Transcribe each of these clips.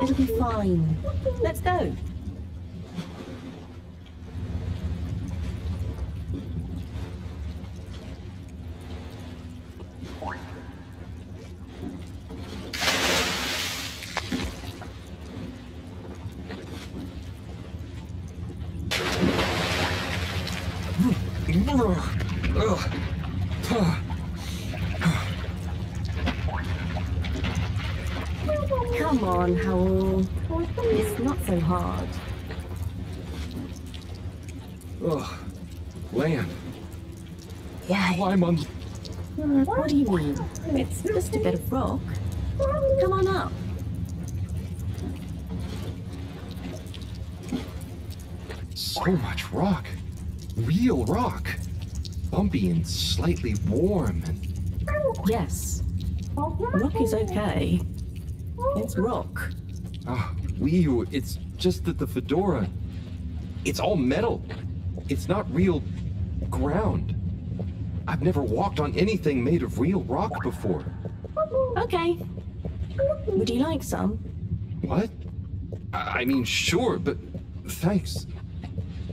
It'll be fine. Let's go. Yeah. Wow, I'm on. What do you mean? It's just a bit of rock. Come on up. So much rock. Real rock. Bumpy and slightly warm and. Yes. Rock is okay. It's rock. Ah, Wiyu it's just that the fedora. It's all metal. It's not real ground. I've never walked on anything made of real rock before. Okay. Would you like some? What? I mean, sure, but thanks.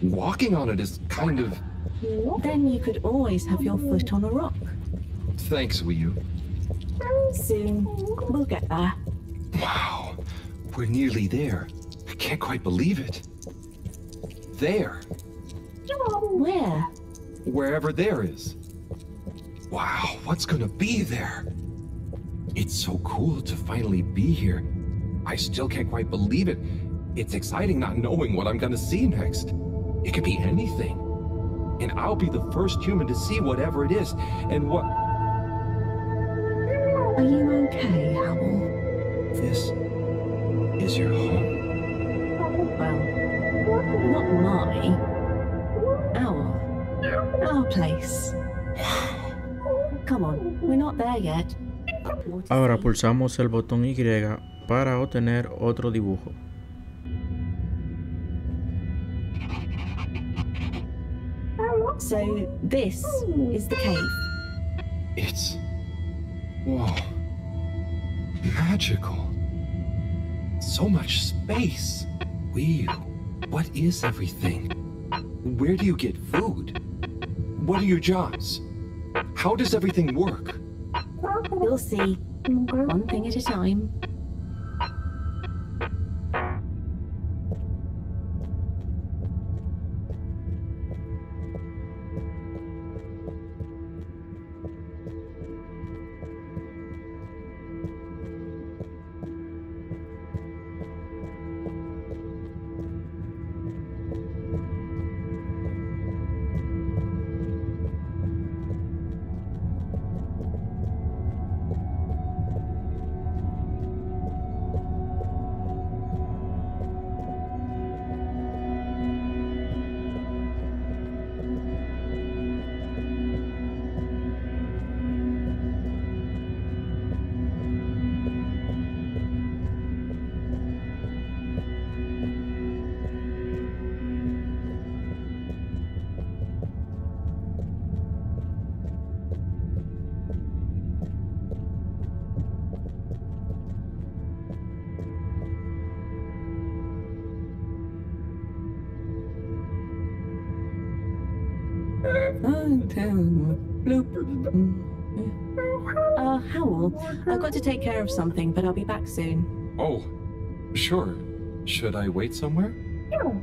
Walking on it is kind of. Then you could always have your foot on a rock. Thanks, Wiyu Soon, we'll get there. Wow, we're nearly there. I can't quite believe it. There, Where? wherever there is. Wow, what's gonna be there? It's so cool to finally be here. I still can't quite believe it. It's exciting not knowing what I'm gonna see next. It could be anything. And I'll be the first human to see whatever it is. And what. Are you okay, Howell? This is your home? Well, not my. Our. Our place. Ahora see. pulsamos el botón Y para obtener otro dibujo. So, this is the cave. It's. Whoa. Magical. So much space. Wheel. What is everything? Where do you get food? What are your jobs? How does everything work? We'll see. One thing at a time. Uh, Howell, I've got to take care of something, but I'll be back soon. Oh, sure. Should I wait somewhere?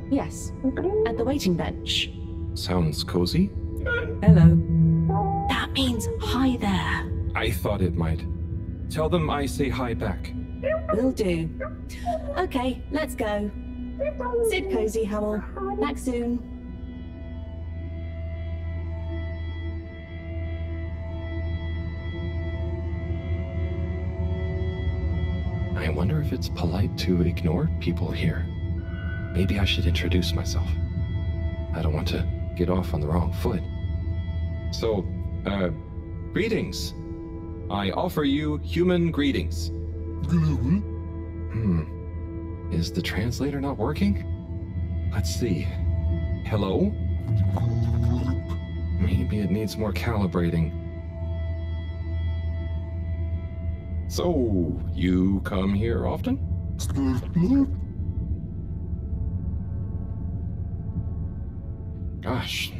Yes, at the waiting bench. Sounds cozy. Hello. That means hi there. I thought it might. Tell them I say hi back. Will do. Okay, let's go. Sit cozy, Howell. Back soon. If it's polite to ignore people here. Maybe I should introduce myself. I don't want to get off on the wrong foot. So, uh, greetings. I offer you human greetings. Hmm. Is the translator not working? Let's see. Hello? Maybe it needs more calibrating. So, you come here often? Gosh,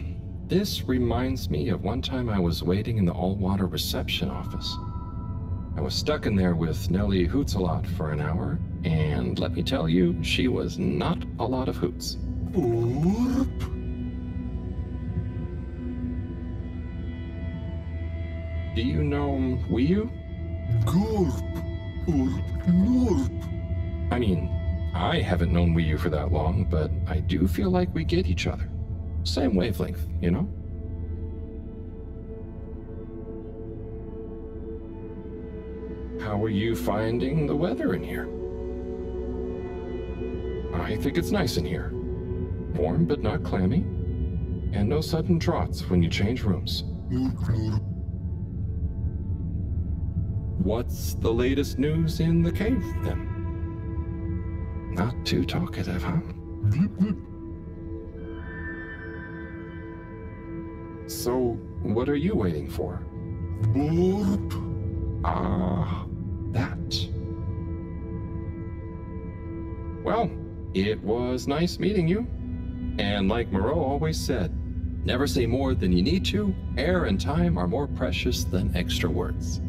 this reminds me of one time I was waiting in the all-water reception office. I was stuck in there with Nellie Hootsalot for an hour, and let me tell you, she was not a lot of hoots. Do you know Wiyu? I mean, I haven't known Wiyu for that long, but I do feel like we get each other. Same wavelength, you know? How are you finding the weather in here? I think it's nice in here. Warm but not clammy. And no sudden draughts when you change rooms. What's the latest news in the cave, then? Not too talkative, huh? So, what are you waiting for? Ah, that. Well, it was nice meeting you. And like Mareaux always said, never say more than you need to. Air and time are more precious than extra words.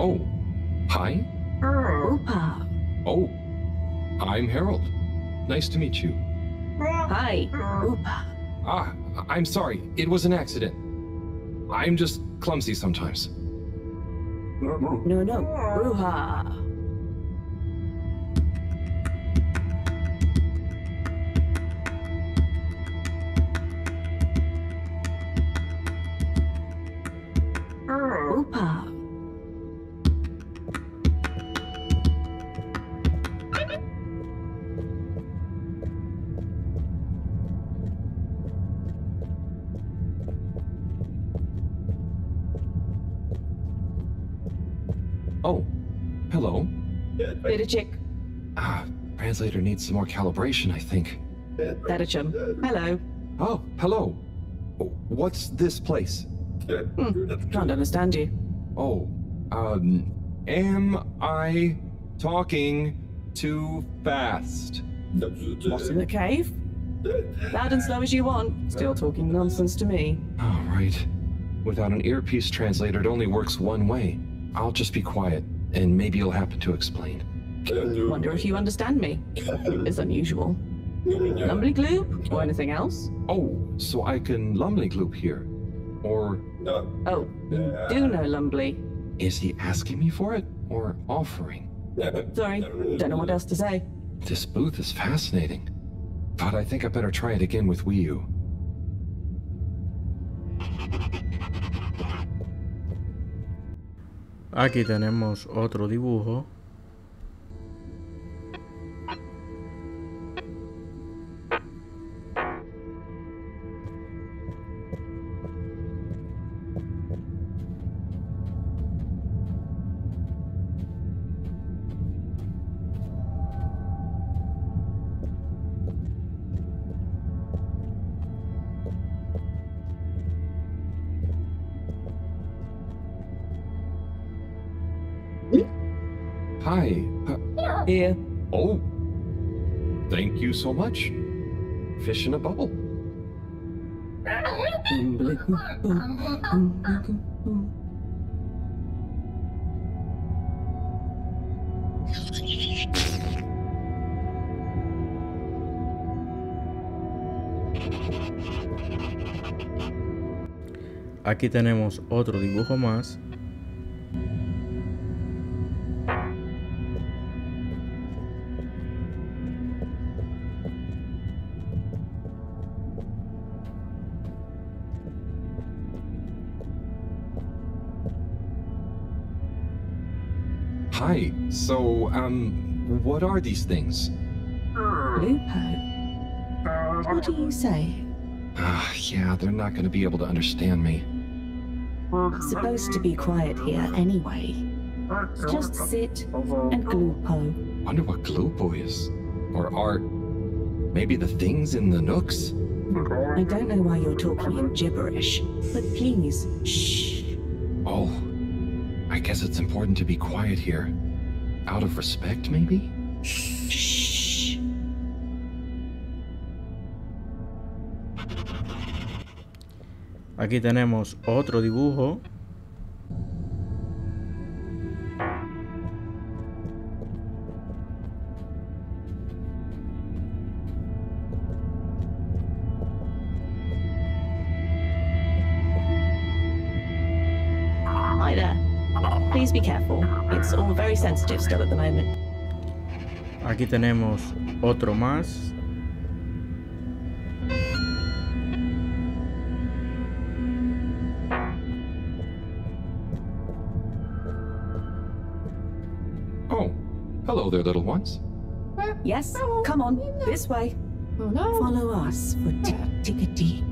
Oh, hi. Oopa. Oh, I'm Harold. Nice to meet you. Hi. Oopa. Ah, I'm sorry. It was an accident. I'm just clumsy sometimes. No, no. Bruha. Needs some more calibration, I think. Bedachum. Hello. Oh, hello. What's this place? Hmm. Can't understand you. Oh, um, am I talking too fast? What's in the cave? Loud and slow as you want. Still talking nonsense to me. All right. Without an earpiece translator, it only works one way. I'll just be quiet, and maybe you'll happen to explain. Wonder if you understand me. It's unusual. Lumbly glue? Or anything else? Oh, so I can Lumley Gloop here. Or Oh, you do know Lumbly. is he asking me for it? Or offering? Sorry, don't know what else to say. This booth is fascinating. But I think I better try it again with Wiyu. Aquí tenemos otro dibujo. Aquí tenemos otro dibujo más. Hi. So, um, what are these things? Lupo. What do you say? Ah, yeah, they're not going to be able to understand me. Supposed to be quiet here anyway. Just sit and glupo. Wonder what Glupo is. Or art. Maybe the things in the nooks? I don't know why you're talking in gibberish, but please, shh. Oh, I guess it's important to be quiet here. Out of respect, maybe? Shh. Aquí tenemos otro dibujo. Hi there. Please be careful. It's all very sensitive still at the moment. Aquí tenemos otro más. Hello there, little ones. Yes, come on, this way. Oh, Follow us for tick tickety.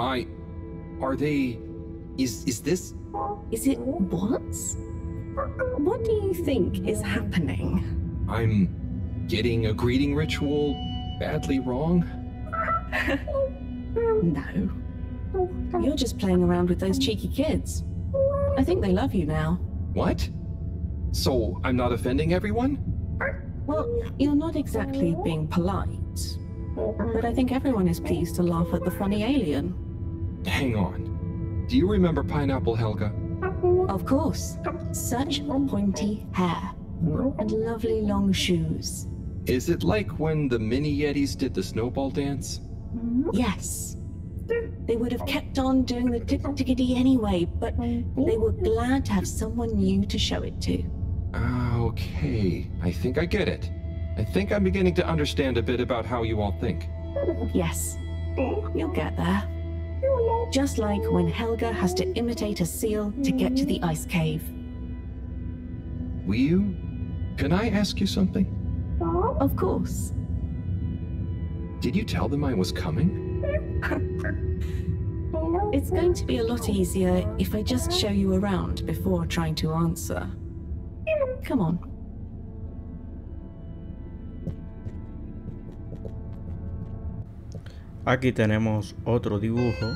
Am I? Are they? Is is this? Is it what? What do you think is happening? I'm getting a greeting ritual badly wrong? No. You're just playing around with those cheeky kids. I think they love you now. What? So I'm not offending everyone? Well, you're not exactly being polite. But I think everyone is pleased to laugh at the funny alien. Hang on. Do you remember Pineapple Helga? Of course. Such pointy hair. And lovely long shoes. Is it like when the mini Yetis did the snowball dance? Yes. They would have kept on doing the tick tickety anyway, but they were glad to have someone new to show it to. Ah, okay. I think I get it. I think I'm beginning to understand a bit about how you all think. Yes, you'll get there. Just like when Helga has to imitate a seal to get to the ice cave. Will you? can I ask you something? Of course. Did you tell them I was coming? It's going to be a lot easier if I just show you around before trying to answer. Come on. Aquí tenemos otro dibujo.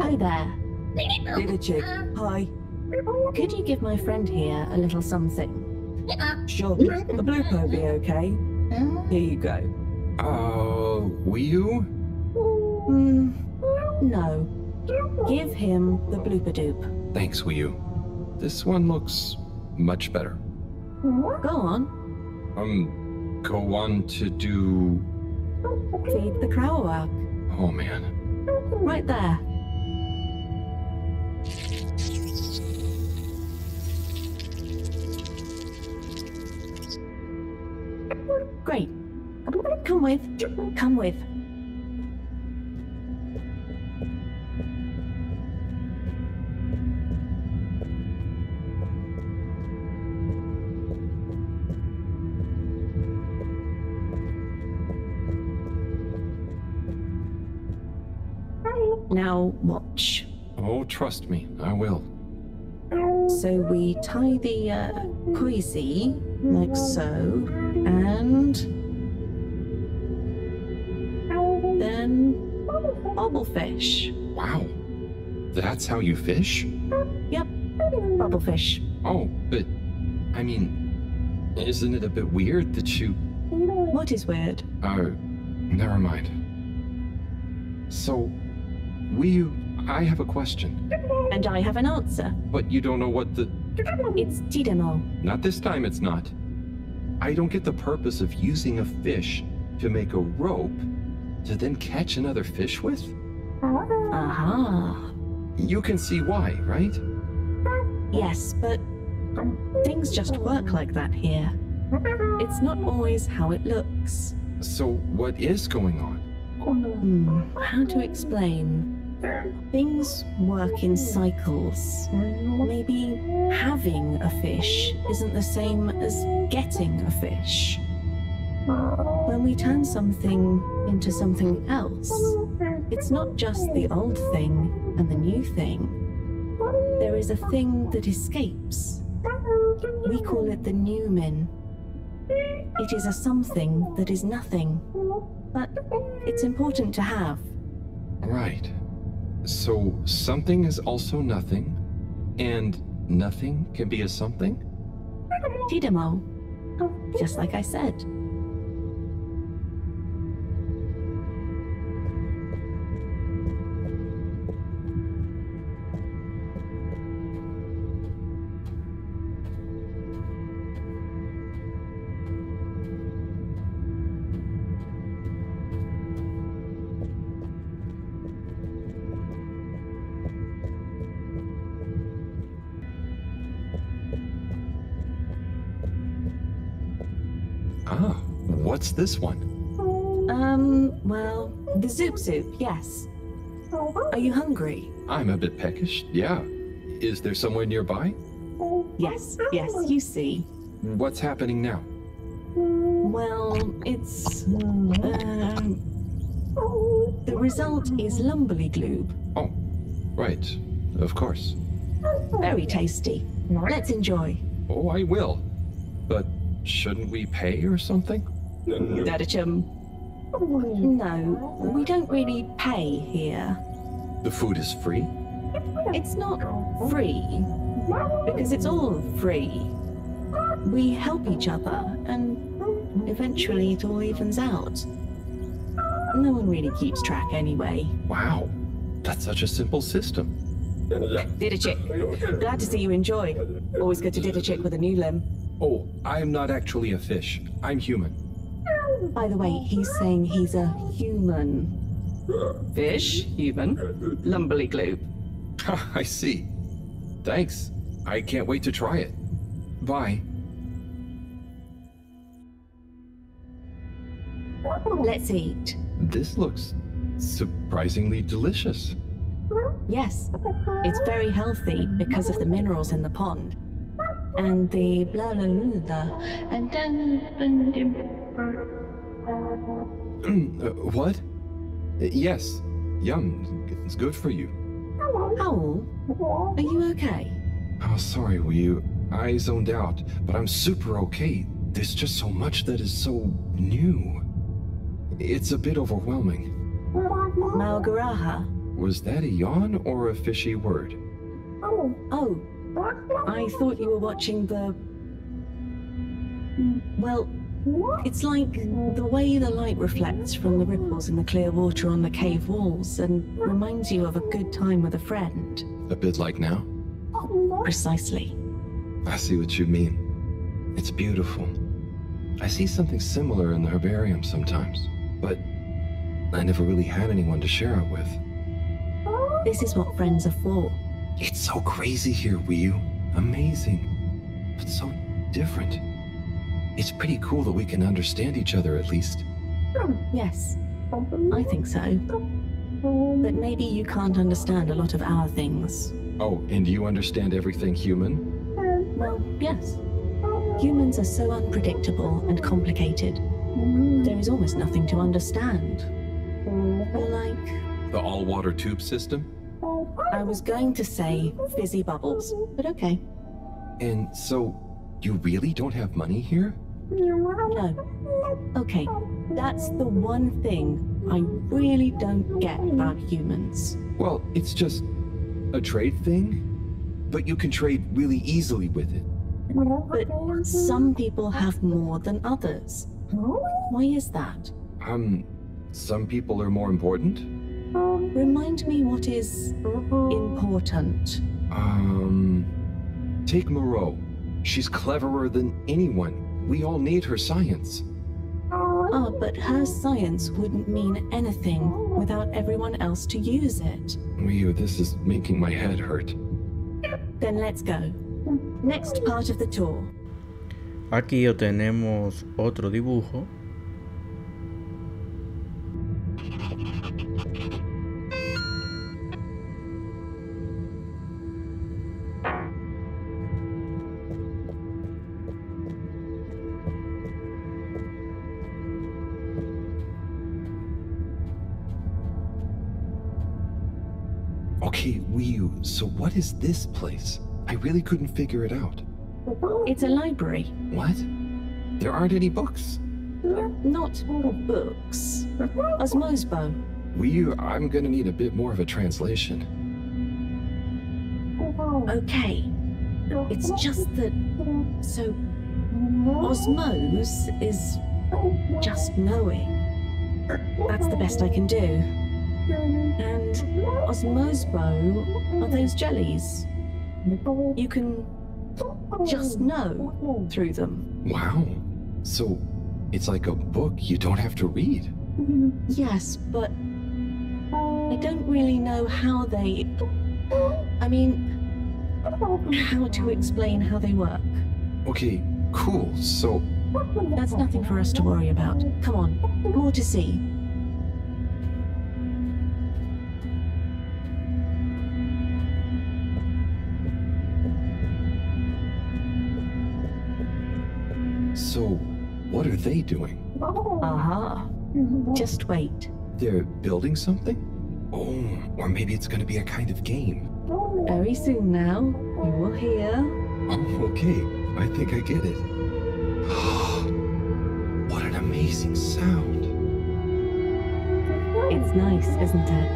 Hi there. Little chick. Hi. Could you give my friend here a little something? Sure. A blue po be okay. Here you go. Oh, Uh, Wiyu? Hmm. No. Give him the blooper doop. Thanks, Wiyu. This one looks much better. Go on. Um, go on to do. Feed the crowak. Oh man. Right there. Great. Come with. Come with. Now watch. Oh, trust me, I will. So we tie the uh, koizi like so, and then bubblefish. Wow. That's how you fish? Yep, bubblefish. Oh, but. I mean, isn't it a bit weird that you. What is weird? Oh, never mind. So, Wiyu, I have a question. And I have an answer. But you don't know what the. It's Tidemo. Not this time, it's not. I don't get the purpose of using a fish to make a rope to then catch another fish with? Aha. You can see why, right? Yes, but things just work like that here. It's not always how it looks. So, what is going on? Hmm, how to explain? Things work in cycles. Maybe having a fish isn't the same as getting a fish. When we turn something into something else, it's not just the old thing and the new thing. There is a thing that escapes. We call it the Newman. It is a something that is nothing, but it's important to have. Right. So, something is also nothing, and nothing can be a something? Tidemo. Just like I said. What's this one? Um, well, the Zoop Zoop, yes. Are you hungry? I'm a bit peckish, yeah. Is there somewhere nearby? Yes, yes, you see. What's happening now? Well, it's. Um, the result is Lumberly Gloob. Oh, right. Of course. Very tasty. Let's enjoy. Oh, I will. But shouldn't we pay or something? Dadachum. No, we don't really pay here. The food is free? It's not free, because it's all free. We help each other, and eventually it all evens out. no one really keeps track anyway. Wow, that's such a simple system. Didachick, glad to see you enjoy. Always good to Didachick with a new limb. Oh, I'm not actually a fish. I'm human. By the way, he's saying he's a human. Fish, human, lumberly gloop. I see. Thanks. I can't wait to try it. Bye. Let's eat. This looks surprisingly delicious. Yes, it's very healthy because of the minerals in the pond. And the blah blah blah. blah. And then. Uh, what? Uh, Yes. Yum. It's good for you. Owl, are you okay? Oh, sorry, were you? I zoned out, but I'm super okay. There's just so much that is so new. It's a bit overwhelming. Malgaraha. Was that a yawn or a fishy word? Oh. Oh, I thought you were watching the. Well, it's like the way the light reflects from the ripples in the clear water on the cave walls and reminds you of a good time with a friend. A bit like now? Precisely. I see what you mean. It's beautiful. I see something similar in the herbarium sometimes, but I never really had anyone to share it with. This is what friends are for. It's so crazy here, Wiyu. Amazing. But so different. It's pretty cool that we can understand each other at least. Yes, I think so. But maybe you can't understand a lot of our things. Oh, and you understand everything human? Well, yes. Humans are so unpredictable and complicated. There is almost nothing to understand. We're like, The all water tube system? I was going to say fizzy bubbles, but okay. And so, you really don't have money here? No. Okay, that's the one thing I really don't get about humans. Well, it's just a trade thing, but you can trade really easily with it. But some people have more than others. Why is that? Um, some people are more important. Remind me what is important. Um, take Mareaux. She's cleverer than anyone. We all need her science. Ah, but her science wouldn't mean anything without everyone else to use it. Ryu, this is making my head hurt. Then let's go. Next part of the tour. Aquí tenemos otro dibujo. So what is this place? I really couldn't figure it out. It's a library, What? There aren't any books. not books. Osmosbo. We, I'm gonna need a bit more of a translation. Okay. It's just that. So. Osmose is just knowing. That's the best I can do. And Osmosbo are those jellies. You can just know through them. Wow. So, it's like a book you don't have to read. Yes, but I don't really know how they. I mean, how to explain how they work. Okay, cool. So, That's nothing for us to worry about. Come on, more to see. So what are they doing? Aha. Just wait. They're building something? Oh, or maybe it's gonna be a kind of game. Very soon now, you will hear. Oh, okay. I think I get it. what an amazing sound. It's nice, isn't it?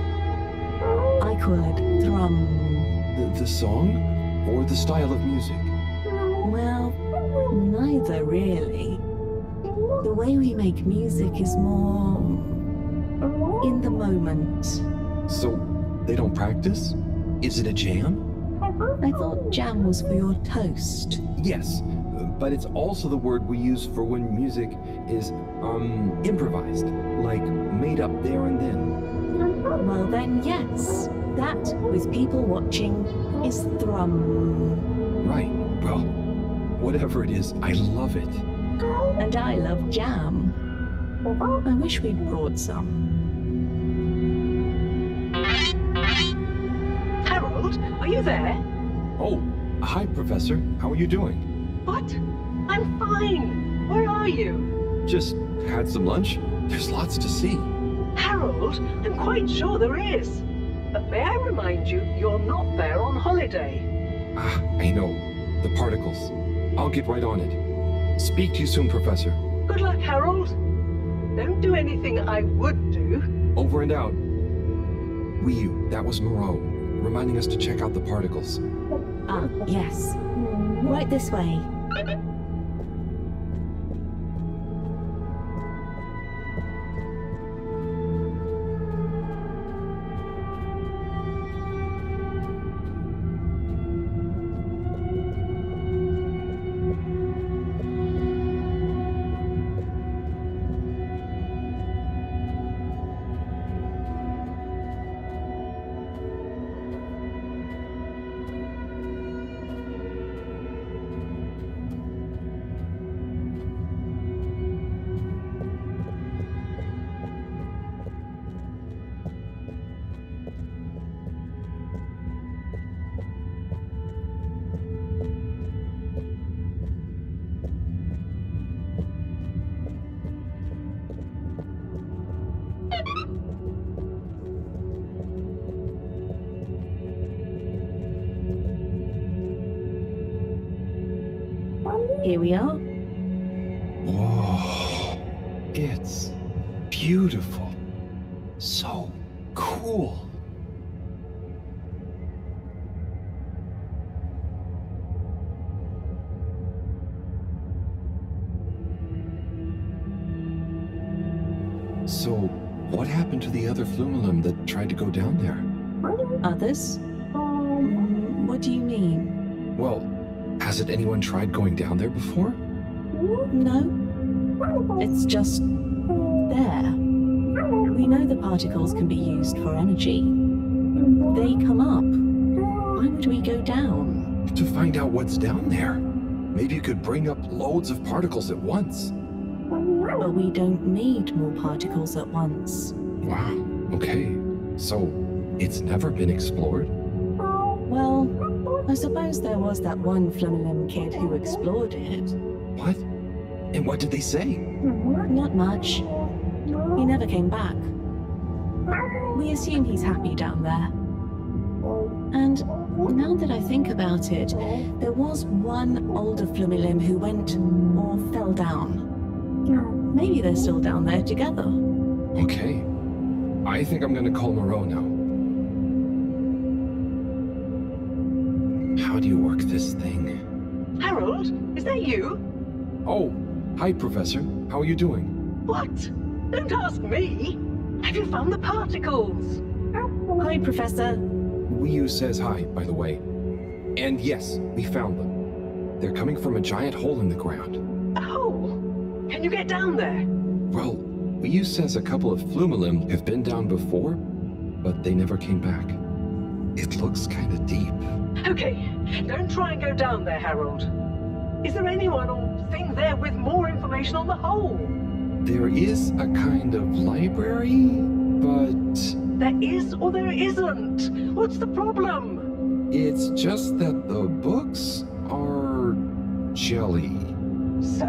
I call it thrum. The, the song? Or the style of music? Well, neither really. The way we make music is more in the moment. So, they don't practice? Is it a jam? I thought jam was for your toast. Yes, but it's also the word we use for when music is, um, improvised, like made up there and then. Well, then, yes. That, with people watching, is thrum. Right, well, whatever it is, I love it. And I love jam. I wish we'd brought some. Harold, are you there? Oh, hi, Professor. How are you doing? What? I'm fine. Where are you? Just had some lunch? There's lots to see. Harold, I'm quite sure there is. But may I remind you, you're not there on holiday. Ah, I know. The particles. I'll get right on it. Speak to you soon, Professor. Good luck, Harold. Don't do anything I would do. Over and out. Wiyu that was Mareaux, reminding us to check out the particles. Ah, yes. Right this way. Here we are. Whoa. It's beautiful. So cool. Hasn't anyone tried going down there before? No. It's just there. We know the particles can be used for energy. They come up. Why would we go down? To find out what's down there. Maybe you could bring up loads of particles at once. But we don't need more particles at once. Wow, okay. So, it's never been explored? Well, I suppose there was that one Flumelum kid who explored it. What? And what did they say? Not much. He never came back. We assume he's happy down there. And now that I think about it, there was one older Flumilim who went or fell down. Maybe they're still down there together. Okay. I think I'm gonna call Mareaux now. This thing? Harold, is that you? Oh, hi, Professor. How are you doing? What? Don't ask me. Have you found the particles? Hi, Professor. Wiyu says hi, by the way. And yes, we found them. They're coming from a giant hole in the ground. Oh, can you get down there? Well, Wiyu says a couple of Flumilim have been down before, but they never came back. It looks kinda deep. Okay, don't try and go down there, Harold. Is there anyone or thing there with more information on the hole? There is a kind of library, but There is or there isn't. What's the problem? it's just that the books are jelly. So,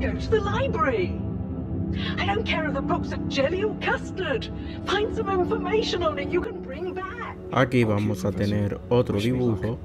go to the library. I don't care if the books are jelly or custard. Find some information on it you can. Aquí vamos a tener otro dibujo.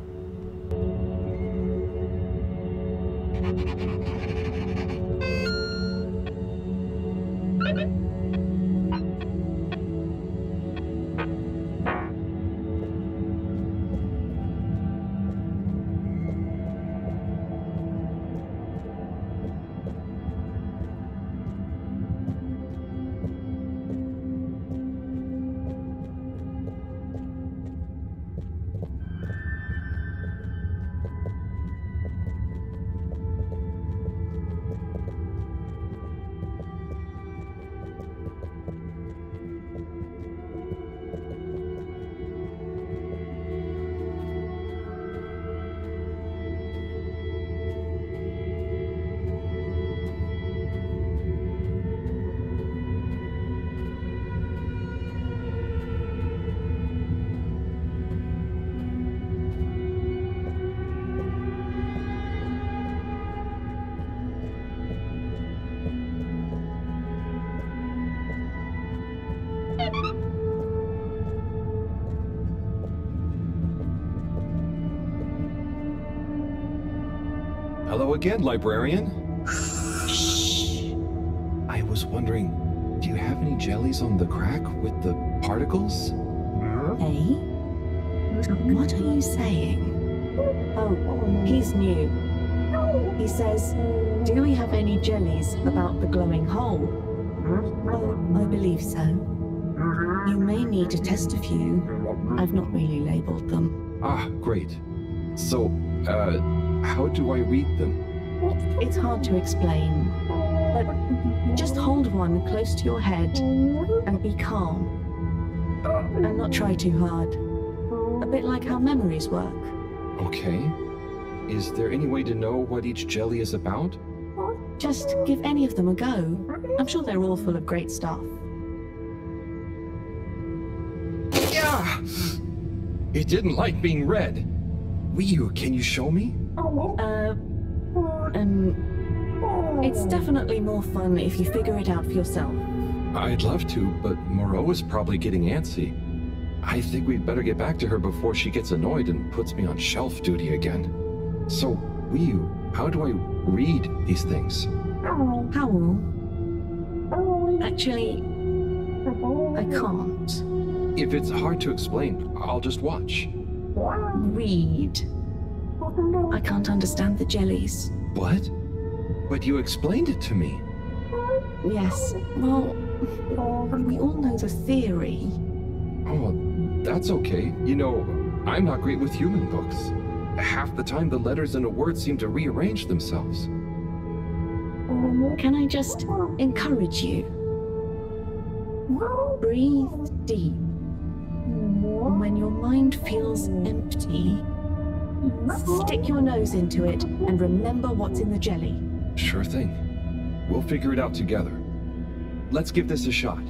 Again, librarian. Shh. I was wondering, do you have any jellies on the crack with the particles? Eh? What are you saying? Oh, he's new. He says, Do we have any jellies about the glowing hole? Oh, I believe so. You may need to test a few. I've not really labeled them. Ah, great. So, uh, how do I read them? It's hard to explain, but just hold one close to your head and be calm. And not try too hard. A bit like how memories work. Okay. Is there any way to know what each jelly is about? Just give any of them a go. I'm sure they're all full of great stuff. Yeah! It didn't like being read. Wiyu, can you show me? Uh, um, it's definitely more fun if you figure it out for yourself. I'd love to, but Mareaux is probably getting antsy. I think we'd better get back to her before she gets annoyed and puts me on shelf duty again. So, Wiyu, how do I read these things? Howl. Actually, I can't. If it's hard to explain, I'll just watch. Read. I can't understand the jellies. What? But you explained it to me. Yes, well, we all know the theory. Oh, that's okay. You know, I'm not great with human books. Half the time, the letters in a word seem to rearrange themselves. Um, can I just encourage you? Breathe deep. When your mind feels empty, stick your nose into it and remember what's in the jelly. Sure thing. We'll figure it out together. Let's give this a shot.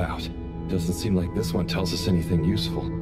About? Doesn't seem like this one tells us anything useful.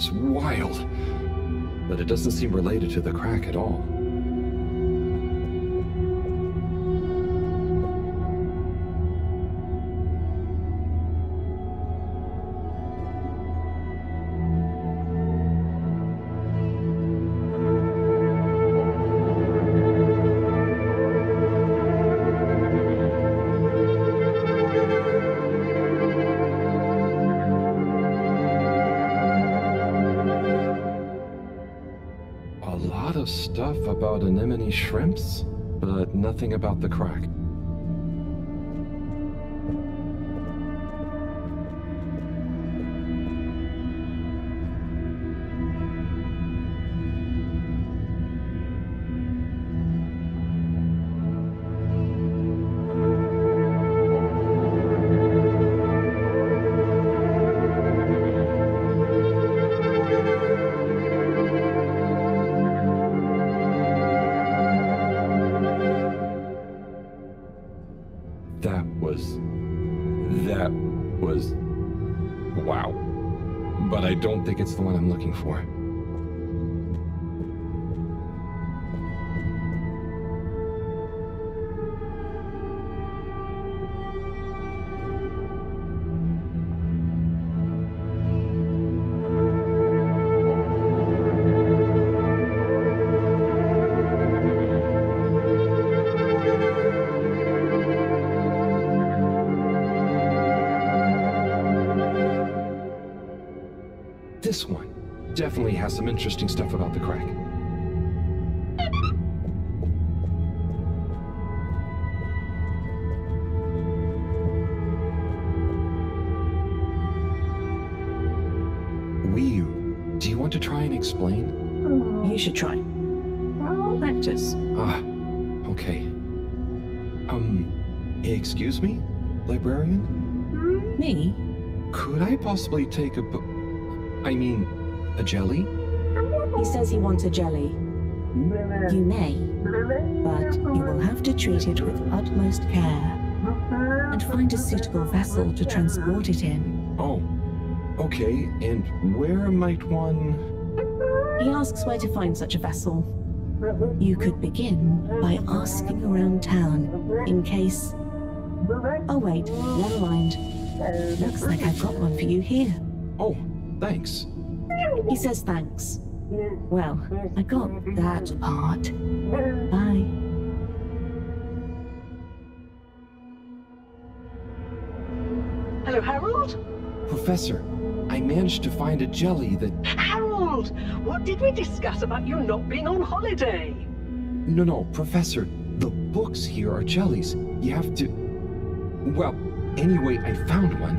Was wild. But it doesn't seem related to the crack at all. About the crack. This one. definitely has some interesting stuff about the crack. Wiyu, do you want to try and explain? You should try. Practice. Ah, okay. Um, excuse me, librarian? Me? Could I possibly take a bu- I mean, a jelly? He says he wants a jelly. You may, but you will have to treat it with utmost care and find a suitable vessel to transport it in. Oh, okay, and where might one... He asks where to find such a vessel. You could begin by asking around town in case. Oh, wait, never mind. Looks like I've got one for you here. Oh, thanks. He says thanks. Well, I got that part. Bye. Hello, Harold? Professor, I managed to find a jelly that... Harold! What did we discuss about you not being on holiday? No, no, Professor, the books here are jellies. You have to... Well, anyway, I found one,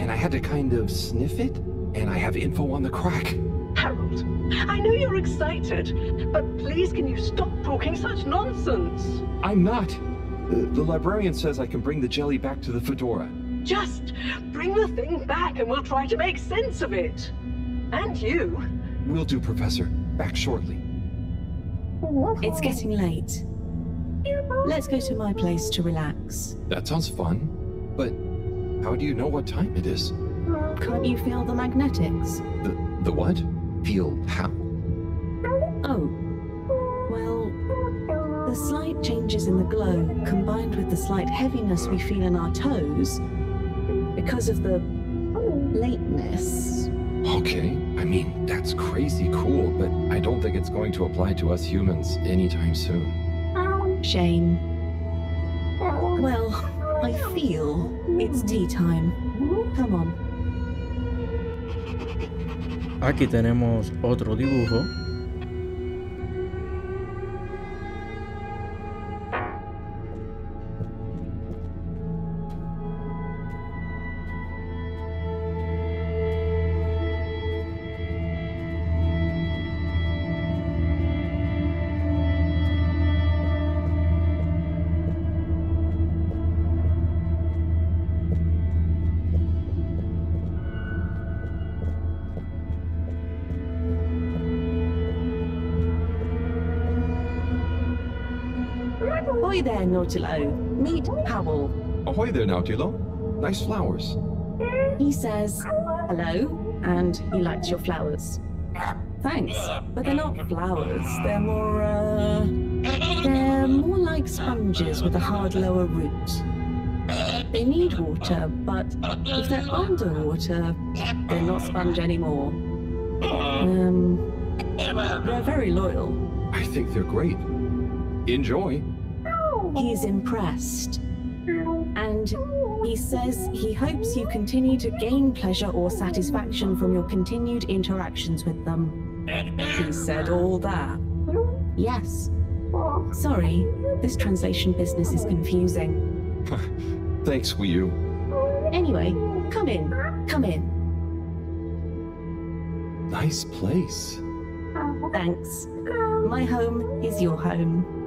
and I had to kind of sniff it, and I have info on the crack. Harold, I know you're excited, but please can you stop talking such nonsense? I'm not. Uh, the librarian says I can bring the jelly back to the Fedora. Just bring the thing back and we'll try to make sense of it. And you. Will do, Professor. Back shortly. It's getting late. Let's go to my place to relax. That sounds fun. But how do you know what time it is? Can't you feel the magnetics? The, the what? Feel how? Oh. Well, the slight changes in the glow combined with the slight heaviness we feel in our toes because of the lateness. Okay, I mean, that's crazy cool, but I don't think it's going to apply to us humans anytime soon. Shame. Well, I feel it's tea time. Come on. Aquí tenemos otro dibujo. Nautilo. Meet Powell. Ahoy there, Nautilo. Nice flowers. He says hello, and he likes your flowers. Thanks, but they're not flowers. They're more, uh, they're more like sponges with a hard lower root. They need water, but if they're underwater, they're not sponge anymore. Um, they're very loyal. I think they're great. Enjoy. He's impressed. And he says he hopes you continue to gain pleasure or satisfaction from your continued interactions with them. He said all that. Yes. Sorry, this translation business is confusing. Thanks, Wiyu. Anyway, come in. Come in. Nice place. Thanks. My home is your home.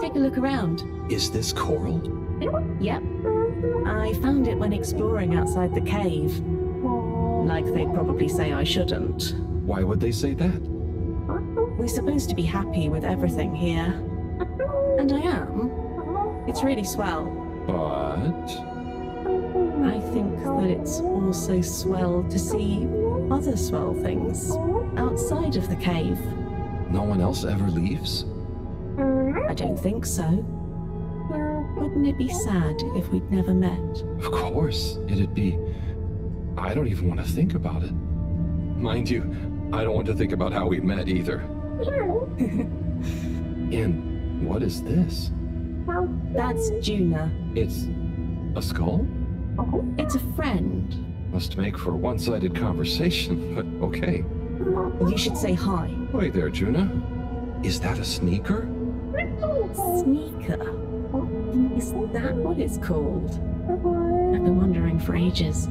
Take a look around. Is this coral? Yep. I found it when exploring outside the cave. Like they'd probably say I shouldn't. Why would they say that? We're supposed to be happy with everything here. And I am. It's really swell. But... I think that it's also swell to see other swell things outside of the cave. No one else ever leaves? I don't think so. Wouldn't it be sad if we'd never met? Of course, it'd be. I don't even want to think about it. Mind you, I don't want to think about how we met either. and what is this? That's Juna. It's a skull? It's a friend. Must make for a one sided conversation, but okay. You should say hi. Wait there, Juna. Is that a sneaker? Sneaker. Is that what it's called? I've been wondering for ages.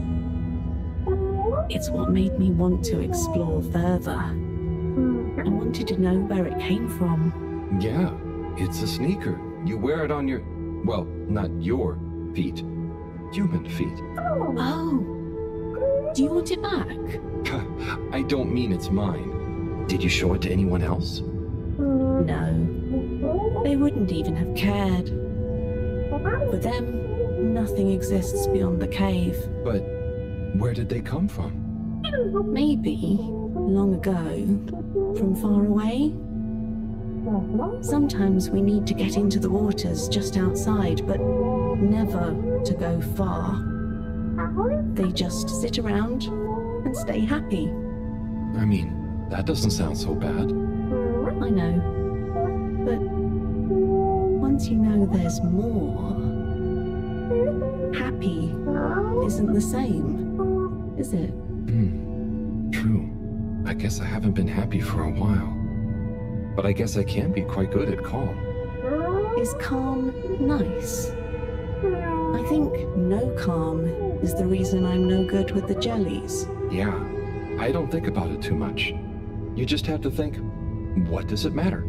It's what made me want to explore further. I wanted to know where it came from. Yeah, it's a sneaker. You wear it on your, well, not your feet, human feet. Oh. Do you want it back? I don't mean it's mine. Did you show it to anyone else? No. They wouldn't even have cared. For them, nothing exists beyond the cave. But where did they come from? Maybe, long ago, from far away. Sometimes we need to get into the waters just outside, but never to go far. They just sit around and stay happy. I mean, that doesn't sound so bad. I know. Once you know there's more, happy isn't the same, is it? Hmm. True. I guess I haven't been happy for a while. But I guess I can be quite good at calm. Is calm nice? I think no calm is the reason I'm no good with the jellies. Yeah, I don't think about it too much. You just have to think, what does it matter?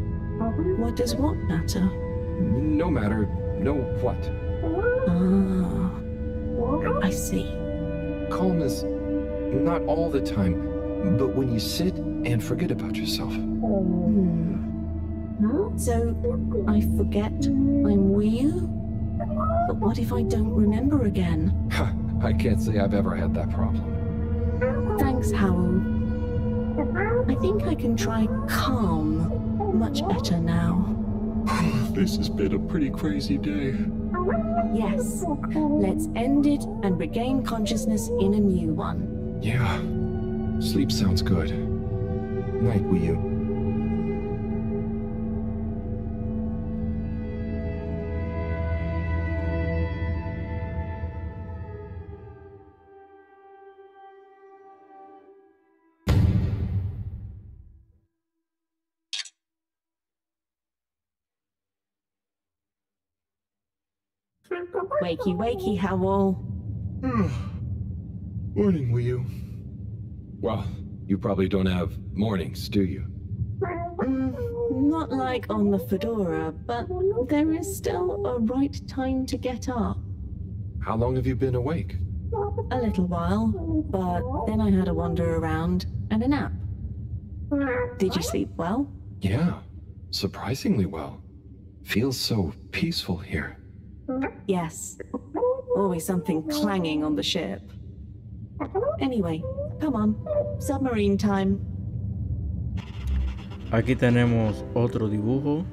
What does what matter? No matter, no what. Ah, I see. Calm is not all the time, but when you sit and forget about yourself. Hmm. So I forget I'm Wiyu? But what if I don't remember again? I can't say I've ever had that problem. Thanks, Howell. I think I can try calm much better now. this has been a pretty crazy day. Yes, let's end it and regain consciousness in a new one. Yeah, sleep sounds good. Night, Wiyu. Wakey, wakey, Howell. Hmm. Morning, Wiyu? Well, you probably don't have mornings, do you? Not like on the Fedora, but there is still a right time to get up. How long have you been awake? A little while, but then I had a wander around and a nap. Did you sleep well? Yeah, surprisingly well. Feels so peaceful here. Yes. Always something clanging on the ship. Anyway, come on. Submarine time. Aquí tenemos otro dibujo.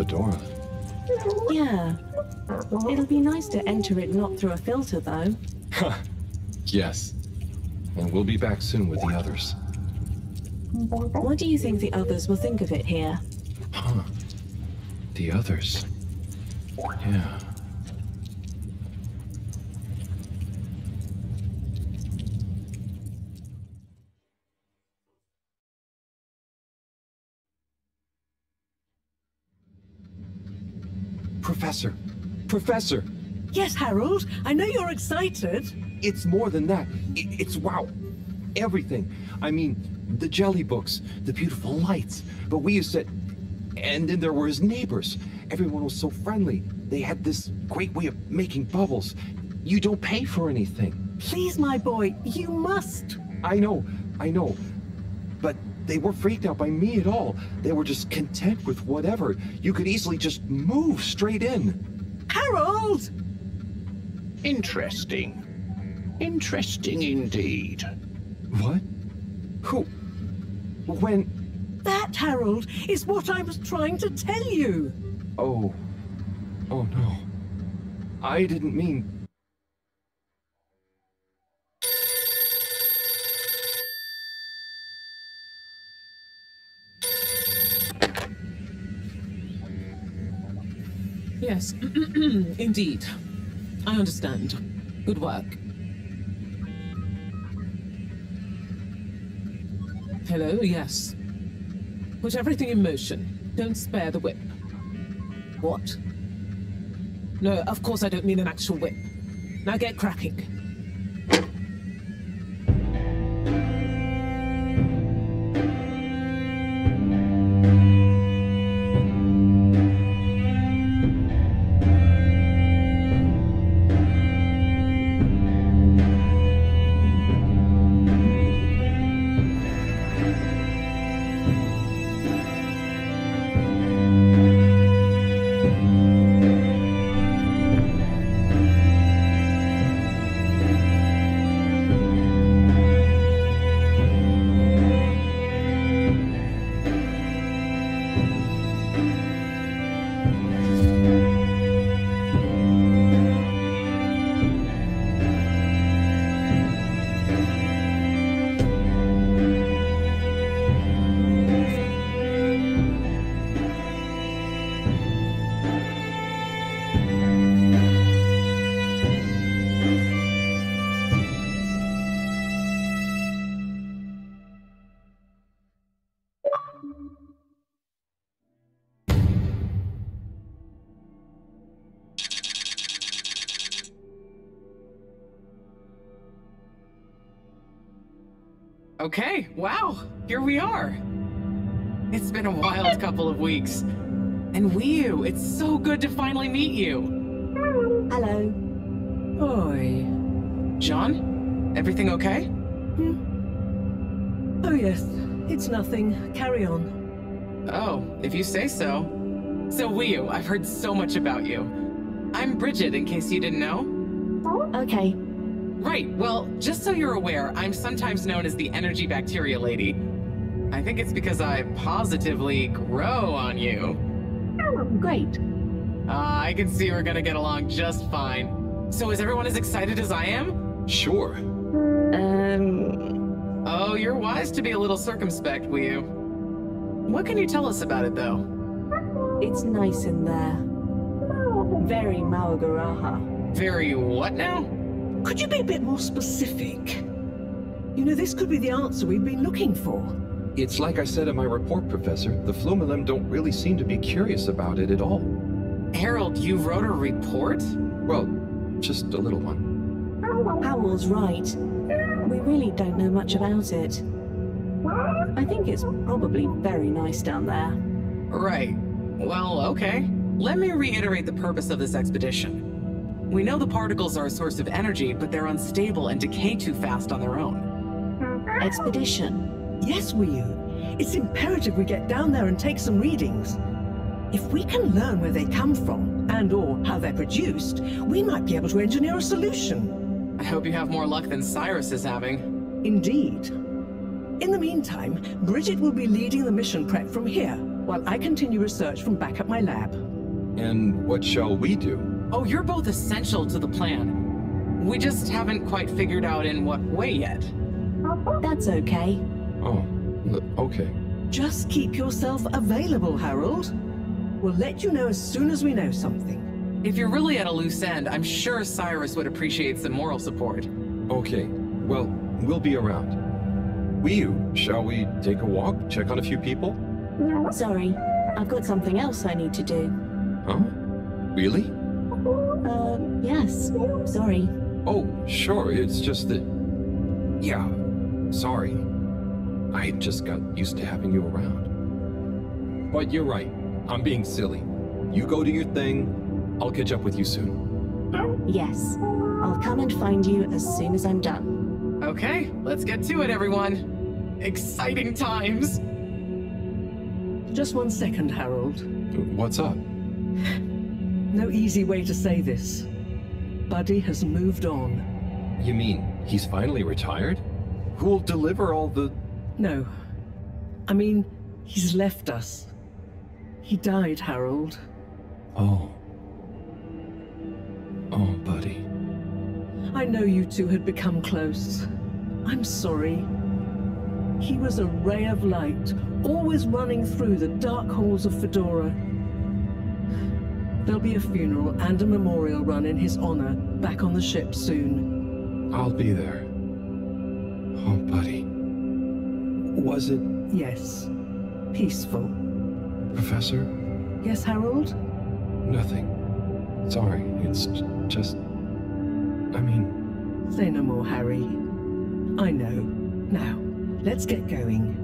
Fedora. Yeah. It'll be nice to enter it not through a filter, though. yes. And we'll be back soon with the others. What do you think the others will think of it here? Huh. The others. Yeah. Professor! Professor! Yes, Harold, I know you're excited. It's more than that. It's wow. Everything. I mean, the jelly books, the beautiful lights. But we used to. And then there were his neighbors. Everyone was so friendly. They had this great way of making bubbles. You don't pay for anything. Please, my boy, you must. I know, I know. But they weren't freaked out by me at all. They were just content with whatever. You could easily just move straight in. Harold! Interesting. Interesting indeed. What? Who? When? That, Harold, is what I was trying to tell you. Oh. Oh no. I didn't mean. Yes, indeed. I understand. Good work. Hello, yes. Put everything in motion. Don't spare the whip. What? No, of course I don't mean an actual whip. Now get cracking. Okay, wow, here we are. It's been a wild couple of weeks. And Wiyu it's so good to finally meet you. Hello. Oi. John, everything okay? Hmm. Oh, yes. It's nothing. Carry on. Oh, if you say so. So Wiyu I've heard so much about you. I'm Bridget, in case you didn't know. Okay. Right, well, just so you're aware, I'm sometimes known as the energy bacteria lady. I think it's because I positively grow on you. Oh, great. Uh, I can see we're gonna get along just fine. So is everyone as excited as I am? Sure. Um. Oh, you're wise to be a little circumspect, Wiyu What can you tell us about it, though? It's nice in there. Very Maugaraha. Very what now? Could you be a bit more specific? You know, this could be the answer we've been looking for. It's like I said in my report, Professor. The Flumilim don't really seem to be curious about it at all. Harold, you wrote a report? Well, just a little one. Howell's right. We really don't know much about it. I think it's probably very nice down there. Right. Well, okay. Let me reiterate the purpose of this expedition. We know the particles are a source of energy, but they're unstable and decay too fast on their own. Expedition. Yes, Wiyu It's imperative we get down there and take some readings. If we can learn where they come from, and or how they're produced, we might be able to engineer a solution. I hope you have more luck than Cyrus is having. Indeed. In the meantime, Bridget will be leading the mission prep from here. while I continue research from back at my lab. And what shall we do? Oh, you're both essential to the plan. We just haven't quite figured out in what way yet. That's okay. Oh, okay. Just keep yourself available, Harold. We'll let you know as soon as we know something. If you're really at a loose end, I'm sure Cyrus would appreciate some moral support. Okay. Well, we'll be around. Wiyu, shall we take a walk, check on a few people? Sorry, I've got something else I need to do. Huh? Really? Uh, yes. Sorry. Oh, sure. It's just that. Yeah. Sorry. I just got used to having you around. But you're right. I'm being silly. You go do your thing. I'll catch up with you soon. Yes. I'll come and find you as soon as I'm done. Okay, let's get to it, everyone. Exciting times. Just one second, Harold. What's up? No easy way to say this. Buddy has moved on. You mean he's finally retired? Who'll deliver all the. No. I mean, he's left us. He died, Harold. Oh. Oh, buddy. I know you two had become close. I'm sorry. He was a ray of light, always running through the dark halls of Fedora. There'll be a funeral and a memorial run in his honor back on the ship soon. I'll be there. Oh, buddy. Was it Yes. Peaceful. Professor? Yes, Harold? Nothing. Sorry, it's just. I mean, Say no more, Harry. I know. Now, let's get going.